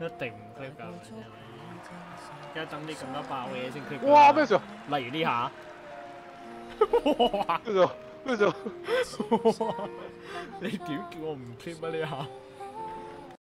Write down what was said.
一定唔 clip 㗎，而家等啲更加爆嘅嘢先 clip。哇！咩時候？例如呢下，哇！咩時候？咩時候？你點叫我唔 clip 啊呢下？